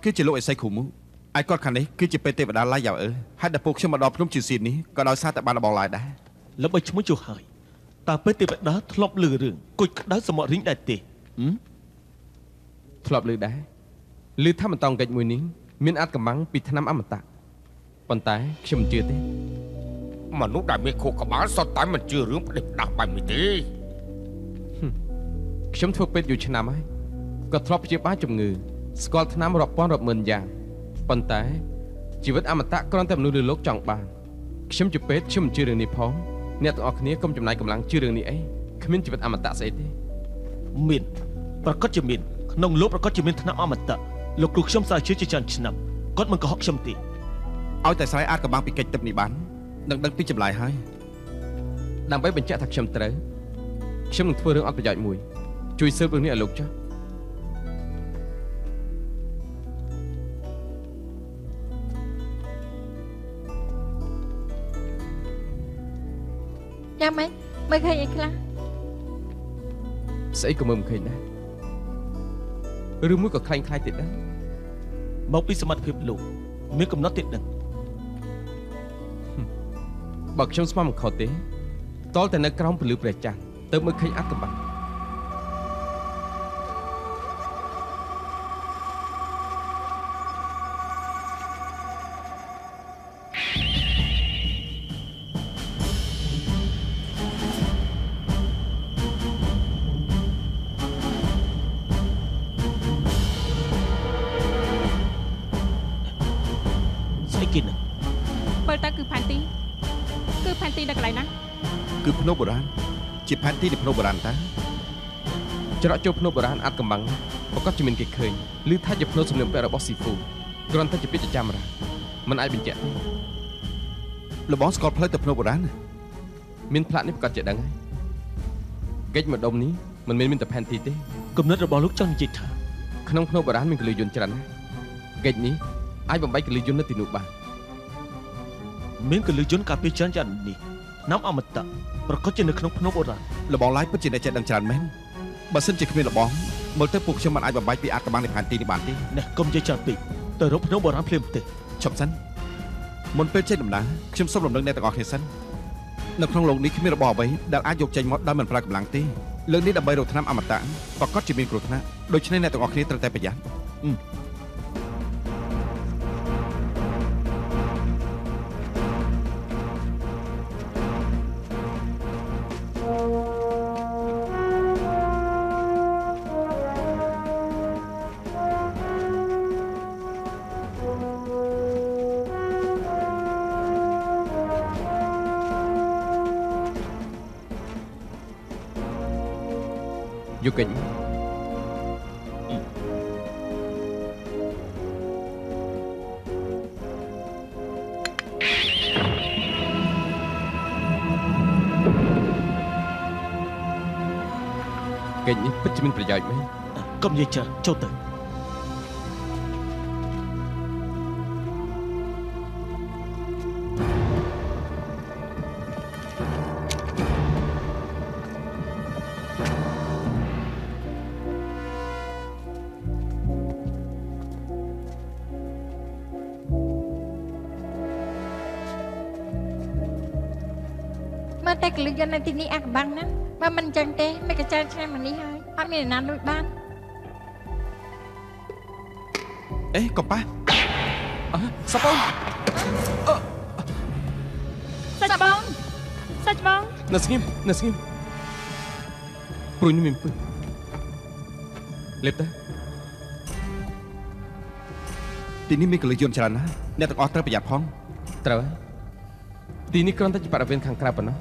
គាត់គឺជាលោកអេសៃគ្រូមូឯគាត់ខាងនេះគឺជាពេទ្យទេវតាឡាយយ៉ាវអឺហើយដល់ពួកខ្ញុំមកដល់ភ្នំជាសៀននេះក៏ដោយសារតែបានរបស់ឡាយដែរល្បីឈ្មោះចុះហើយតើពេលទេវតាធ្លាប់លឺរឿងគុជក្តៅសមររីងដែរទេហឹមធ្លាប់ឮដែរឮថាបន្តងកិច្ចមួយនេះមានអាចកម្បាំងពីឆ្នាំអមតៈប៉ុន្តែខ្ញុំមិនជឿទេមនុស្សដែលមានខួរក្បាលសុទ្ធតែមិនជឿរឿងផ្ដេសផ្ដាស់បែបនេះទេខ្ញុំធ្វើពេទ្យយូរឆ្នាំហើយក៏ធ្លាប់ព្យាបាលជំងឺ ស្គាល់ថ្នាំរាប់ពាន់រាប់ម៉ឺនយ៉ាងប៉ុន្តែជីវិតអមតៈគ្រាន់តែមនុស្សលើលោកចង់បានខ្ញុំជាពេទ្យខ្ញុំមិនជឿរឿងនេះផងអ្នកទាំងអស់គ្នាកុំចំណាយកម្លាំងជឿរឿងនេះអីគ្មានជីវិតអមតៈស្អីទេមានប្រកាសជាមានក្នុងលោកប្រកាសជាមានថ្នាក់អមតៈលោកគ្រូខ្ញុំសាជាជាច្រើនឆ្នាំគាត់មិនកុហកខ្ញុំទេឲ្យតែស្រ័យអាចកំបាំងពីកិច្ចទឹកនេះបាននឹងដឹងពីចម្លើយហើយដើម្បីបញ្ជាក់ថាខ្ញុំត្រូវខ្ញុំនឹងធ្វើរឿងអត់ប្រយោជន៍មួយ ជួយស៊ើបរឿងនេះឲ្យលោកចុះចាំ ម៉េចមើលឃើញអីខ្លះស្អីក៏មើលមិនឃើញដែរឬមួយក៏ខ្លាំងខ្លាយទៀតដែរមកពីសមត្ថភាពលោកមានកំណត់ទៀតនឹងបើខ្ញុំស្មានមិនខុសទេតលតែនៅក្រោមពលឺព្រះច័ន្ទទៅមើលឃើញអត្តបាំងស្ភ្នំបុរាណតាច្រកចូលភ្នំបុរាណអត្តកំបាំងប្រកាសជាមានគេឃើញឬថាជាភ្នំសម្លៀកបំពាក់របស់ស៊ីហ្វូគ្រាន់តែជាពាក្យចចាមរាมันអាចបញ្ជាក់ទេលបងស្គាល់ផ្លូវទៅភ្នំបុរាណណាមានផ្លាកនេះប្រកាសជាដឹងហើយកិច្ចម្ដុំនេះមិនមែនមានតែផែនទីទេគំនិតរបស់លោកចង់និយាយថាក្នុងភ្នំបុរាណមានកលុយយន្តច្រើនណាស់កិច្ចនេះអាចបំបីកលុយយន្តនៅទីនោះបានមានកលឹះយន្តការពារច្រើនយ៉ាងនេះ ណាំអមតៈប្រកាសជានៅក្នុងភ្នំបុរាណលបងឡាយពិតជាអ្នកចេះដឹងច្រើនមែនបើសិនជាគ្មានលបងមើលទៅពួកខ្ញុំមិនអាចបំបាច់ពីអាចកំបាំងនៃផែនទីនេះបានទេនេះកុំនិយាយច្រើនពេកទៅរកភ្នំបុរាណភ្លាមទេឈប់សិនមុនពេលចេញដំណើរខ្ញុំសូមរំលឹកអ្នកទាំងអស់គ្នាសិននៅក្នុងលោកនេះគ្មានរបស់អ្វីដែលអាចយកចេញមកដោយមិនប្រើកម្លាំងទេលើកនេះដើម្បីរកថ្នាំអមតៈប្រកាសជាមានគ្រោះថ្នាក់ដូច្នេះអ្នកទាំងអស់គ្នាត្រូវតែប្រយ័ត្ន កិច្ចនេះពិតជាមានប្រយោជន៍មែនកុំនិយាយច្រើនចូលទៅមើលតែកលិយន្តនៅទីនេះអាក់កំបាំងណាស់ បើមិនអញ្ចឹងទេមិនក៏ច្រើនឆ្នាំមកនេះហើយអត់មានអ្នកណាលួចបានអេកំប៉ាស់សពអូនសាច់បងសាច់បងនៅស្ងៀមនៅស្ងៀមព្រួយនេះមានពឹសលេបទៅទីនេះមានកលិយយន្តច្រើនណាស់អ្នកទាំងអស់ត្រូវប្រយ័ត្នផងត្រូវហើយទីនេះគ្រាន់តែជាបរិវេណខាងក្រៅប៉ុណ្ណោះ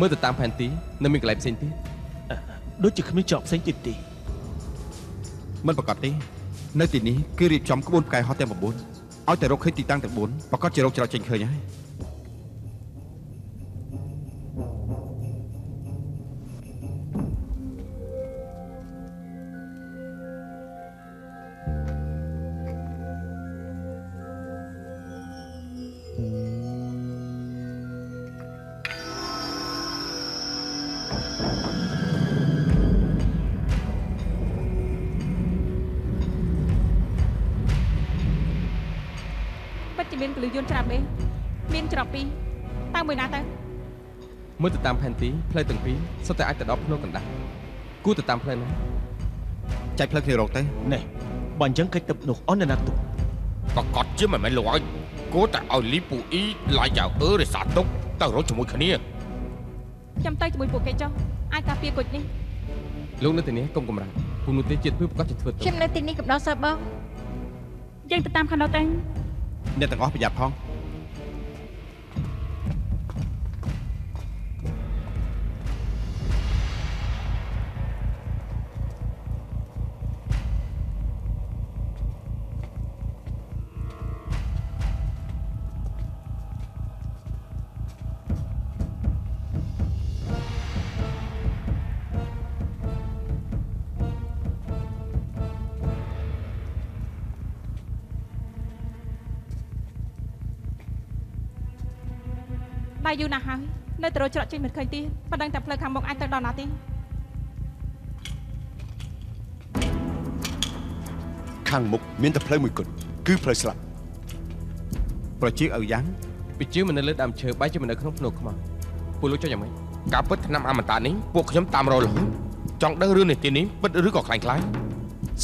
មើលទៅតាមផែនទីនៅមានកន្លែងផ្សេងទៀតដូចជាគ្មានចប់ផ្សេងទៀតទេមិនប្រកាសទេនៅទីនេះគឺរៀបចំក្បួនផ្កាយហោះទាំង9ឲ្យតែរកឃើញទីតាំងទាំង4ប្រកាសជារកច្រកចេញឃើញហើយ លិយន្តច្រើនទេមានច្រកពីរតើមួយណាទៅមើលទៅតាមផែនទីផ្លូវទាំងពីរសុទ្ធតែអាចទៅដល់ភ្នំកណ្ដាលគួរទៅតាមផ្លូវណាចែកផ្លូវគ្នារកទៅណែបើអញ្ចឹងកិច្ចទឹកនោះអស់នៅណាទុកប្រកាសជាមិនមែនលោកឲ្យគួរតែឲ្យលីពូអ៊ីឡាយយ៉ាវអឺរិសាទុកទៅរកជាមួយគ្នាចាំទៅជាមួយពួកគេចុះអាចការពារគុជនេះលោកនៅទីនេះកុំកំរាំងពុំនោះទេជាតិពឺប្រកាសជាធ្វើទៅខ្ញុំនៅទីនេះកំដៅសើបងយើងទៅតាមខាងនោះទៅ អ្នកទាំងអ ដែរយូរណាស់ហើយនៅទៅរកច្រកចេញមិនឃើញទៀតប៉ណ្ដឹងតែផ្លូវខាងមុខអាចទៅដល់ណាទេខាងមុខមានតែផ្លូវមួយគត់គឺផ្លូវស្លាប់ប្រជាឪយ៉ាងពីជឿមិននៅលើដើមឈើបែរជាមិននៅក្នុងភ្នំខ្មៅពួកលោកចុះយ៉ាងម៉េចការពិតឆ្នាំអមតៈនេះពួកខ្ញុំតាមរលរហូតចង់ដឹងរឿងនេះទីនេះពិតឬក៏ខ្លាំងខ្លាយ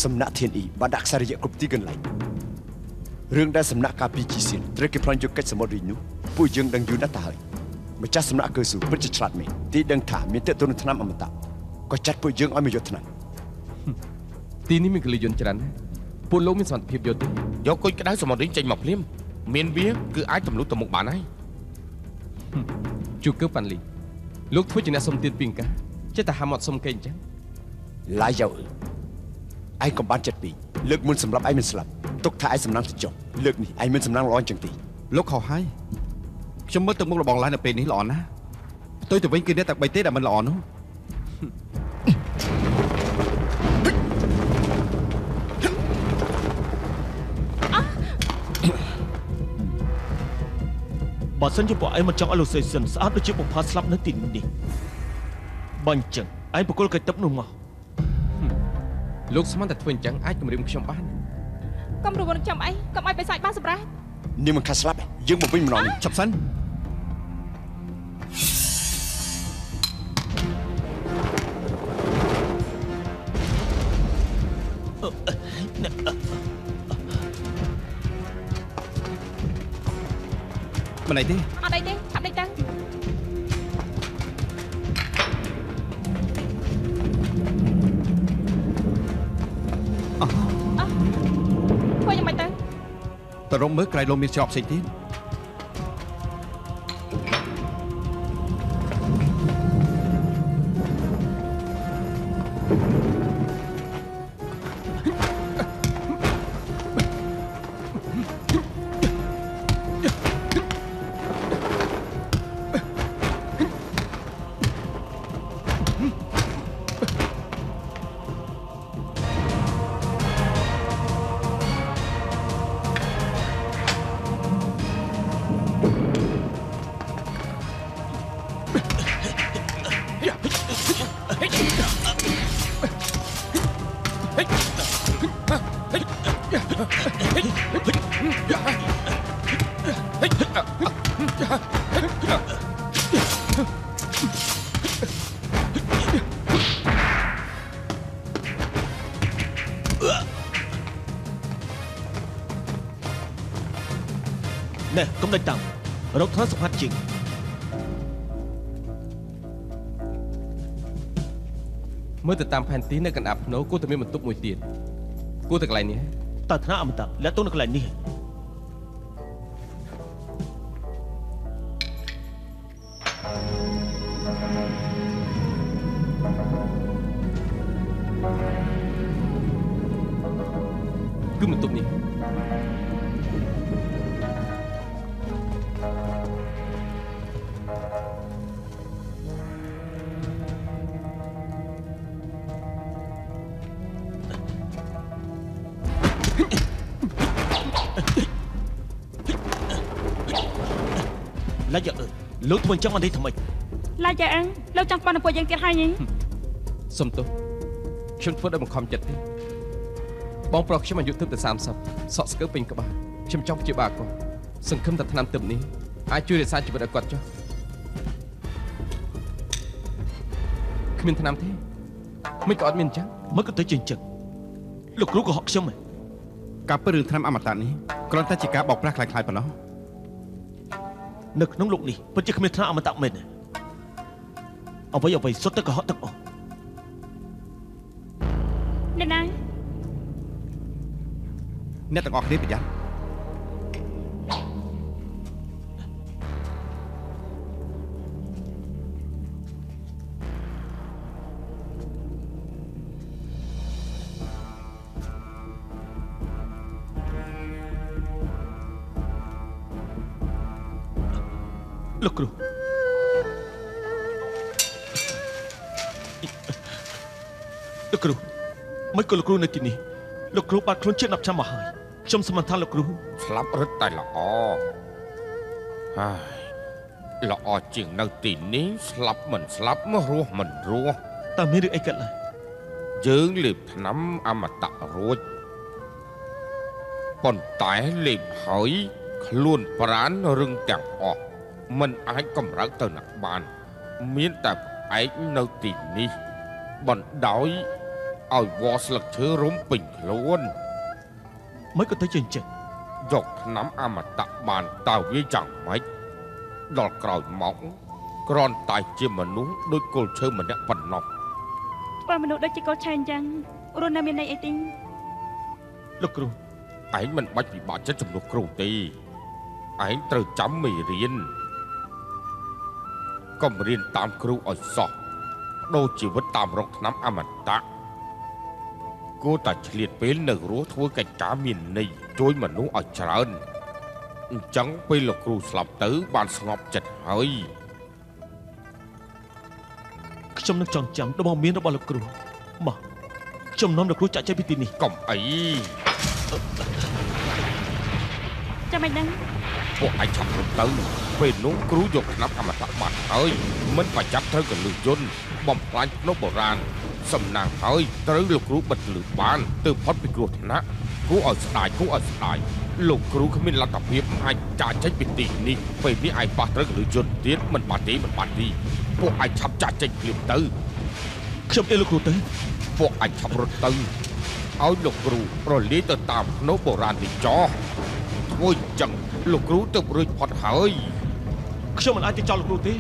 សំណាក់ធានអ៊ីបានដាក់ខ្សែរយៈគ្រប់ទីកន្លែងរឿងដែលសំណាក់ការពីជីសៀនត្រូវគេប្លន់យកកិច្ចសមុទ្ររីនោះពួកយើងដឹងយូរណាស់ទៅហើយ ម្ចាស់សំណាក់កើស៊ូពិតជាឆ្លាតមែនទីដឹងថាមានតេតនឆ្នាំអមតៈក៏ចាត់ពួកយើងឲ្យមកយកឆ្នាំទីនេះមានកលិយន្តច្រើនណាស់ពួកលោកមានសមត្ថភាពយកទេយកគុជក្តៅសមុទ្រនេះចេញមកភ្លាមមានវាគឺអាចទម្លុះទៅមុខបានហើយជួគឺប៉ាន់លីលោកធ្វើជាអ្នកសុំទានពីអង្ការចេះតែហាមាត់សុំគេអញ្ចឹងឡាយយ៉ាវអ៊ឺឯងកំបានចិត្តពីរលើកមុនសម្រាប់ឯងមិនស្លាប់ទុកថាឯងសំណាងទៅចុះលើកនេះឯងមានសំណាងល្អអញ្ចឹងទេលោកខុសហើយ ខ្ញុំមើលទៅមុខរបស់ឡើងនៅពេលនេះល្អណាស់ផ្ទុយទៅវិញគឺអ្នកតែបីទេដែលមិនល្អនោះបើសិនជាពួកឯងមិនចង់ឲ្យលោកសេសិនស្អាតដូចជាបុប្ផាស្លាប់នៅទីនេះបើអញ្ចឹងឯងបកគលកិច្ចទឹកនោះមកលោកស្មានតែធ្វើអញ្ចឹងអាចគម្រាមខ្ញុំបានកុំរវល់នឹងខ្ញុំអីកុំឲ្យបិសាចបានសម្រាប់នាងមិនខាត់ស្លាប់ទេយើងមកវិញម្ដងនេះឆាប់សិន មិនអីទេអត់អីទេថាប់ដេកទៅអស់ធ្វើយ៉ាងម៉េចទៅទៅរកមើលក្រៃលោមានច្រកផ្សេងទៀត ណែកុំដេញតាមរកថ្នាក់សុផាត់ជាងមើលទៅតាមផែនទីនៅកណ្ដាប់ភ្នៅគួរតែមានបន្ទប់មួយទៀតគួរតែកន្លែងនេះ តើថ្នាក់អមតៈលាក់ទុកនៅ ធ្វើអញ្ចឹងមកនេះថ្មីឡាយ៉ាអឹងលោកចង់ប៉ុនពួកយើងទៀតហើយញីសុំទោសខ្ញុំធ្វើដោយបង្ខំចិត្តទេបងប្រុសខ្ញុំអាយុទើបតែ30សក់ស្កើពេញក្បាលខ្ញុំចង់ព្យាបាលគាត់សង្ឃឹមថាថ្នាំទឹកនេះអាចជួយរក្សាជីវិតឲ្យគាត់ចុះគ្មានថ្នាំទេមិនក៏អត់មានអញ្ចឹងមកក៏ទៅជាអញ្ចឹងលោកគ្រូក៏ហក់ខ្ញុំហ៎ការពិតរឿងថ្នាំអមតៈនេះគ្រាន់តែជាការបោកប្រាស់ខ្លាំងៗប៉ុណ្ណោះ នៅក្នុងលោកនេះពិតជាគ្មានថ្នាក់អមតៈមែនទេអ្វីអ្វីសុទ្ធតែកុហកទាំងអស់អ្នកណាអ្នកទាំងអស់គ្នាប្រយ័ត្ន គ្រូនៅទីនេះលោកគ្រូបាត់ខ្លួនជិត10ឆ្នាំមកហើយខ្ញុំសមត្ថថាលោកគ្រូស្លាប់រឹតតែល្អហើយល្អជាងនៅទីនេះស្លាប់មិនស្លាប់មករស់មិនរស់តើមានរឿងអីកើតឡើងយើងលេបថ្នាំអមតៈរួចប៉ុន្តែលេបហើយខ្លួនប្រានរឹងទាំងអស់មិនអាចកម្រើកទៅណាបាន មានតែផ្អែកនៅទីនេះបណ្ដោយ ឲ្យវល់ស្លឹកឈើរុំពេញខ្លួនមិនក៏ទៅជាអញ្ចឹងយកថ្នាំអមតៈបានតើវាយ៉ាងម៉េចដល់ក្រោយមកគ្រាន់តែជាមនុស្សដូចគល់ឈើម្នាក់ប៉ុណ្ណោះធ្វើមនុស្សដូចជាកូនឆែអញ្ចឹងរស់នៅមានន័យអីទីលោកគ្រូឯងមិនបាច់ពិបាកចិត្តចំនួនគ្រូទេឯងត្រូវចាំមេរៀនកុំរៀនតាមគ្រូឲ្យសោះដូរជីវិតតាមរកថ្នាំអមតៈ គួរតែឆ្លៀតពេលនៅរស់ធ្វើកិច្ចការមានន័យជួយមនុស្សឲ្យច្រើនអញ្ចឹងពេលលោកគ្រូស្លាប់ទៅបានស្ងប់ចិត្តហើយខ្ញុំនឹងចងចាំដំបូន្មានរបស់លោកគ្រូមកខ្ញុំនាំលោកគ្រូចាក់ចេញពីទីនេះកុំអីចាំមិនដឹងពួកឯងឆាប់រត់ទៅពេលនោះគ្រូយកថ្នាំអមតៈបាត់ហើយមិនប្រចាំត្រូវកលឹះយន្តបំផ្លាញភ្នំបុរាណ សំណាងហើយត្រូវលោកគ្រូបិទលឺបានទើបផុតពីគ្រោះថ្នាក់គួរឲ្យស្ដាយគួរឲ្យស្ដាយលោកគ្រូគ្មានលទ្ធភាពអាចចាកចេញពីទីនេះពេលនេះឯងប៉ះត្រូវកលឹះយន្តទៀតមិនបានទេមិនបានទេពួកឯងឆាប់ចាកចេញភ្លាមទៅខ្ញុំអីលោកគ្រូទៅពួកឯងឆាប់រត់ទៅឲ្យលោកគ្រូរលាយទៅតាមភ្នំបុរាណនេះចោះធ្វើអញ្ចឹងលោកគ្រូទៅរួចផុតហើយខ្ញុំមិនអាចទៅចោលលោកគ្រូទេ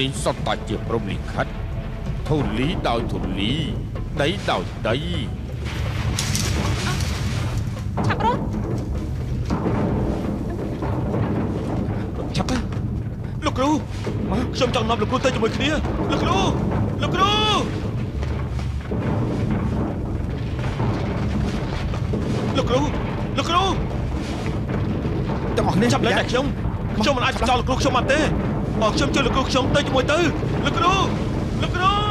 នេះសុទ្ធតែជាព្រំលិខិត ធូលីដោយធូលីដីដោយដីឆាប់រត់ឆាប់ទៅលោកគ្រូមកខ្ញុំចង់នាំលោកគ្រូទៅជាមួយគ្នាលោកគ្រូលោកគ្រូលោកគ្រូលោកគ្រូទាំងអស់គ្នាចាប់លែងតែខ្ញុំខ្ញុំមិនអាចចោលលោកគ្រូខ្ញុំបានទេបើខ្ញុំជួយលោកគ្រូខ្ញុំទៅជាមួយទៅលោកគ្រូលោកគ្រូ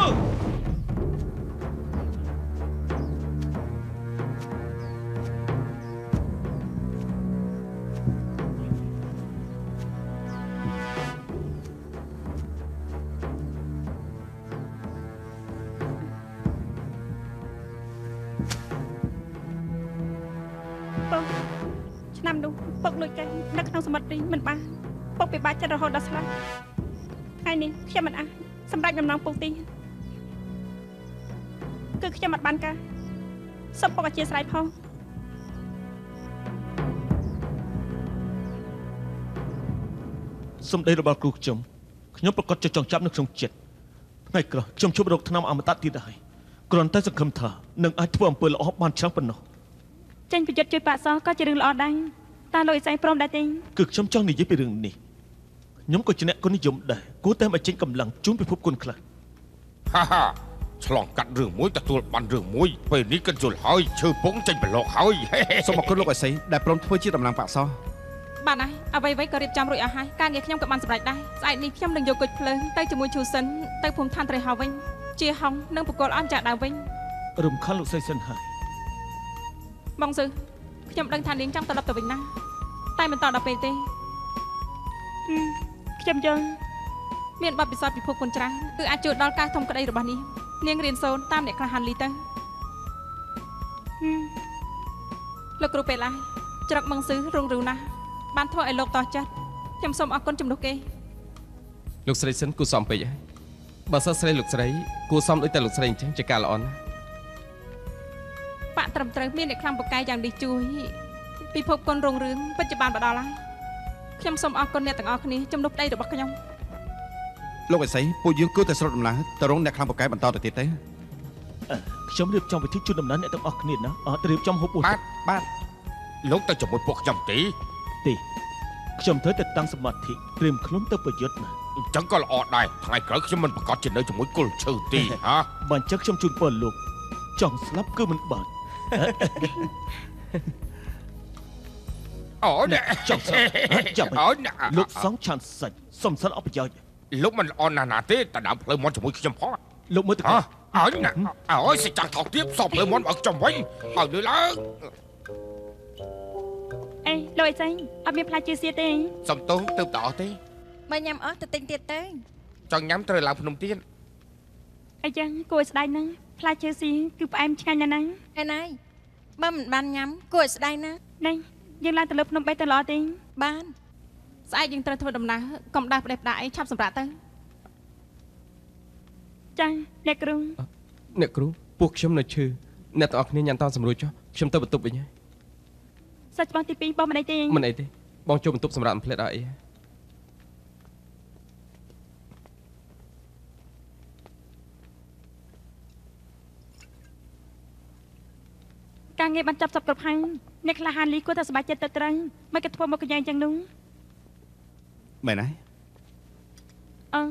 ធិស្ឋានផងសំដីរបស់គ្រូខ្ញុំខ្ញុំប្រកាសជាចង់ចាប់នៅក្នុងចិត្តថ្ងៃក្រោយខ្ញុំជួបរោគថ្នាំអមតៈទៀតហើយគ្រាន់តែសង្ឃឹមថានឹងអាចធ្វើអំពើល្អបានច្រើនប៉ុណ្ណោះចេញប្រយុទ្ធជួយប៉ាក់សក៏ជារឿងល្អដែរតើលោកអ៊ីសែងព្រមដែរទេគឺខ្ញុំចង់និយាយពីរឿងនេះខ្ញុំក៏ជាអ្នកគុណនិយមដែរគួរតែមកចេញកម្លាំងជូនពិភពគុណខ្លះហាហា ឆ្លងកាត់រឿងមួយទទួលបានរឿងមួយពេលនេះគិតយល់ហើយឈើពងចេញប្រឡងហើយសូមអរគុណលោកអេសីដែលព្រមធ្វើជាតំណាងបាក់សោះបានហើយអ្វីៗក៏រៀបចំរួចអស់ហើយការងារខ្ញុំក៏បានសម្រេចដែរស្អែកនេះខ្ញុំនឹងយកគុជភ្លើងទៅជាមួយឈូសិនទៅភូមិឋានត្រៃហោវិញជាហុងនិងបកលអនចាក់ដើមវិញរំខានលោកសីសិនហើយបងសឺខ្ញុំដឹងថានាងចង់ត្រឡប់ទៅវិញណាតែមិនតដល់ពេលទេហឹមខ្ញុំយល់មានបទពិសោធន៍ពិភពគុណច្រើនគឺអាចជួយដល់ការធំក្តីរបស់នេះ នាងរៀនសូត្រតាមអ្នកក្លាហានលីទៅហឹមលោកគ្រូពេលឡាយច្រកមងសឺរងរូវណាស់បានធ្វើឲ្យលោកតោះចិត្តខ្ញុំសូមអរគុណជំនួសគេលោកស្រីសិនគួរសមពេកហើយបើសិនស្រីលោកស្រីគួរសមដូចតែលោកស្រីអញ្ចឹងជាការល្អណាស់បាក់ត្រឹមត្រូវមានអ្នកខ្លាំងបកកាយយ៉ាងនេះជួយពិភពគុណរងរឿងពិតជាបានបដលហើយខ្ញុំសូមអរគុណអ្នកទាំងអស់គ្នាជំនួសប្តីរបស់ខ្ញុំ លោកអេសីពួកយើងគួរតែស្រុតដំណើរទៅរងអ្នកខ្លាំងប្រកែបន្តទៅទៀតទេខ្ញុំរៀបចំពិធីជូនដំណើរអ្នកទាំងអស់គ្នាណាអត់រៀបចំហូបអួតបាទបាទលោកទៅជាមួយពួកខ្ញុំទេទេខ្ញុំត្រូវតែតាំងសមាធិត្រៀមខ្លួនទៅប្រយុទ្ធណាអញ្ចឹងក៏ល្អដែរថ្ងៃក្រោយខ្ញុំមិនប្រកាសជានៅជាមួយគល់ឈើទេហាបើអញ្ចឹងខ្ញុំជូនពរលោកចង់ស្លាប់គឺមិនបានអូណែចង់ស្លាប់ហ៎ចាំអូមិនណែលោកសងឆានសាច់សំសិនអបប្រយោជន៍ លោកមិនល្អណាស់ណាទេតែដើមផ្លូវមន់ជាមួយខ្ញុំផងលោកមើលទៅហ៎អើយណាអើយសិចង់ថោកទៀតសពផ្លូវមន់ឲ្យខ្ញុំវិញឲ្យលើឡើងអេលោកអ៊ីសែងអត់មានផ្លាច់ជឿសៀទេសំទោសទៅតអស់ទេបើញ៉ាំអស់ទៅទិញទៀតទៅចង់ញ៉ាំត្រូវឡើងភ្នំទៀតអីចឹងគួរឲ្យស្ដាយណាស់ផ្លាច់ជឿសៀគឺផ្អែមឆ្ងាញ់ណាស់ណាឯណៃបើមិនបានញ៉ាំគួរឲ្យស្ដាយណាស់នេះយើងឡើងទៅលើភ្នំបេះទៅល្អទេបាន ស្អែកយើងត្រូវធ្វើដំណើរកុំដាស់ផ្ដេសផ្ដាស់អីឆាប់សម្រាប់ទៅចាអ្នកគ្រូអ្នកគ្រូពួកខ្ញុំនៅឈឺអ្នកទាំងអស់គ្នាញ៉ាំតាមសម្រួលចុះខ្ញុំទៅបន្ទប់វិញហើយសាច់ច្បងទី2បងមិនអីទេមិនអីទេបងចូលបន្ទប់សម្រាប់ផ្លែតអត់អីហើយការងារបានចាប់សពគ្រប់ហើយអ្នកក្លាហានលីគួរតែសប្បាយចិត្តទៅត្រឹងមិនក៏ធ្វើមកកញ្ញែងចឹងនោះ មែនហើយអឺ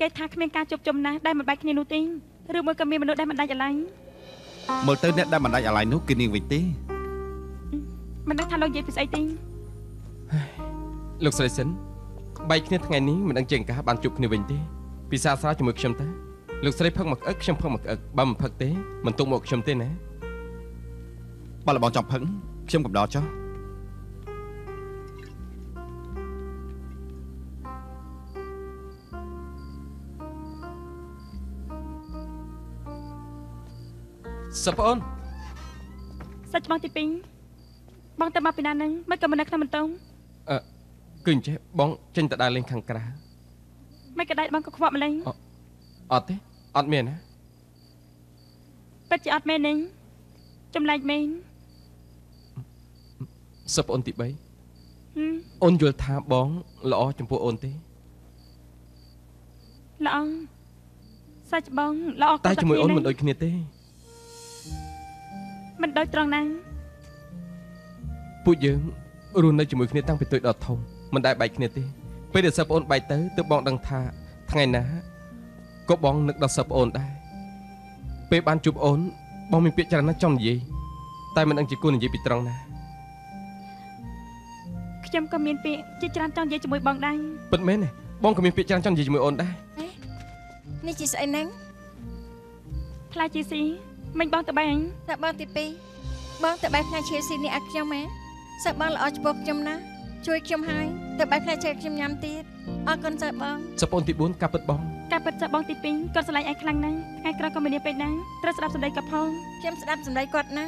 គេថាគ្មានការជប់ជុំណាស់ដែលមិនបែកគ្នានោះទេឬមួយក៏មានមនុស្សដែលមិនដាច់អាឡ័យមើលទៅអ្នកដែលមិនដាច់អាឡ័យនោះគឺនាងវិញទេមិនដឹងថាលោកនិយាយពីស្អីទេលោកស្រីសិនបែកគ្នាថ្ងៃនេះមិនដឹងជាងកាបានជួបគ្នាវិញទេពិសាស្រាវជាមួយខ្ញុំតើលោកស្រីផឹកមកក្អឹកខ្ញុំផឹកមកក្អឹកបើមិនផឹកទេមិនទុកមកខ្ញុំទេណាបើលបងចង់ផឹកខ្ញុំកំដរចុះ សប្អូនសាច់ច្បងទី2បងទៅមកពីណាហ្នឹងមិនក៏មិននៅក្នុងបន្ទងអឺគឺអញ្ចេះបងចេញទៅដើរលេងខាងក្រៅមិនក៏ដៃបងក៏ខ្វក់ម្លេងអត់ទេអត់មានណាពិតជាអត់មែនទេចម្លែកមែនសប្អូនទី3ហឹមអូនយល់ថាបងល្អចំពោះអូនទេល្អសាច់ច្បងល្អតែជាមួយអូនមិនដូចគ្នាទេ មិនដូចត្រង់ណាពួកយើងរស់នៅជាមួយគ្នាតាំងពីតូចដល់ធំមិនដែលបែកគ្នាទេពេលដែលសិស្សប្អូនបែកទៅទើបបងដឹងថាថ្ងៃណាក៏បងនឹកដល់សិស្សប្អូនដែរពេលបានជួបអូនបងមានពាក្យច្រើនណាស់ចង់និយាយតែមិនដឹងជាគួរនិយាយពីត្រង់ណាខខ្ញុំក៏មានពាក្យជាច្រើនចង់និយាយជាមួយបងដែរពិតមែនទេបងក៏មានពាក្យច្រើនចង់និយាយជាមួយអូនដែរនេះជាស្អីហ្នឹងខ្លាចជាស៊ី មិញបងទៅបែងតើបងទី2បងទៅបែកផ្លែឈើស៊ីនេះឲ្យខ្ញុំហ៎សើបងល្អចំពោះខ្ញុំណាជួយខ្ញុំហើយទៅបែកផ្លែឈើខ្ញុំញ៉ាំទៀតអរគុណសើបងសប្អូនទី4ការពិតបងការពិតចាស់បងទី2គាត់ស្រឡាញ់ឯងខ្លាំងណាស់ថ្ងៃក្រោយក៏មានពេកដែរត្រូវស្ដាប់សម្ដីគាត់ផងខ្ញុំស្ដាប់សម្ដីគាត់ណា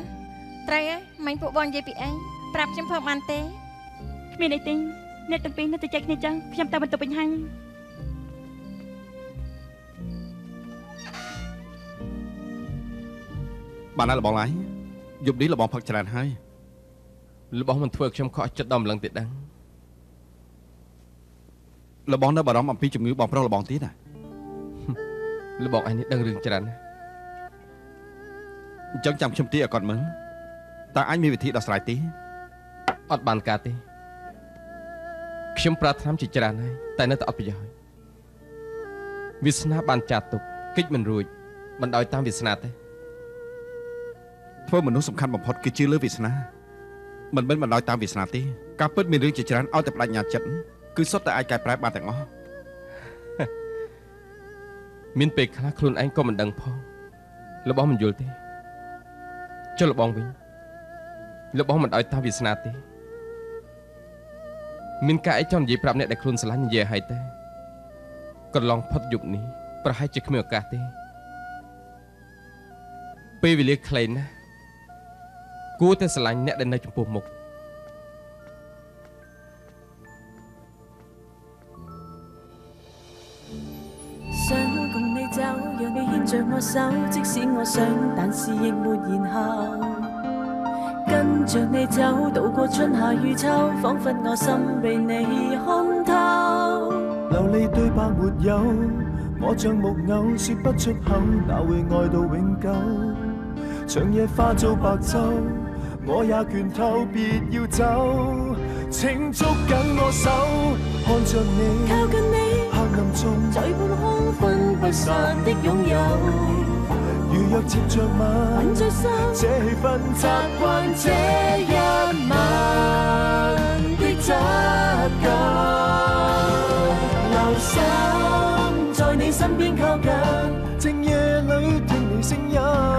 ត្រូវហ៎មិញពួកបងនិយាយពីអីប្រាប់ខ្ញុំផងបានទេគ្មានអីទេអ្នកទាំងពីរនៅតែចែកគ្នាចឹងខ្ញុំទៅបន្ទប់វិញហើ បានហើយលបងឡាយយប់នេះលបងផឹកច្រើនហើយរបស់មិនធ្វើឲ្យខ្ញុំខកចិត្តដល់ម្លឹងទៀតដឹងលបងនៅបារម្ភអំពីជំងឺបងប្រុសលបងទៀតណារបស់ឯងនេះដឹងរឿងច្រើនណាស់អញ្ចឹងចាំខ្ញុំទីឲ្យគាត់មើលតើអញមានវិធីដោះស្រាយទេអត់បានការទេខ្ញុំប្រាថ្នាជាច្រើនហើយតែនៅតែអត់ប្រយោជន៍វាសនាបានចាត់ទុកគិតមិនរួចមិនដោយតាមវាសនាទេ ធ្វើមនុស្សសំខាន់បំផុតគឺជឿលើវាសនាមិនមែនមិនដោយតាមវាសនាទេការពិតមានរឿងជាច្រើនឲ្យតែបដិញ្ញាចិត្តគឺសុទ្ធតែអាចកែប្រែបានទាំងអស់មានពេលខ្លះខ្លួនឯងក៏មិនដឹងផងរបស់មិនយល់ទេចុះរបស់វិញរបស់មិនឲ្យតាមវាសនាទេមានការអីចង់និយាយប្រាប់អ្នកដែលខ្លួនស្រឡាញ់និយាយឲ្យតែកន្លងផុតយប់នេះប្រហែលជាគ្មានឱកាសទេពេលវេលាខ្លីណាស់ គួរតែស្រឡាញ់អ្នកដែលនៅចំពោះមុខ 想共你走，让你牵着我手，即使我想，但是亦没然后。跟着你走，渡过春夏与秋，彷佛我心被你看透。流利对白没有，我像木偶，说不出口，哪会爱到永久？长夜化做白昼， 我也倦透，別要走，請捉緊我手，看着你，靠近你，黑暗中嘴半空分不散的擁有。如若接着吻吻，着心，這氣氛習慣這一晚的質感。留心在你身邊靠近，靜夜裏聽你聲音。